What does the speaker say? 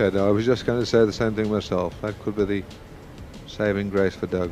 said. I was just going to say the same thing myself. That could be the saving grace for Doug.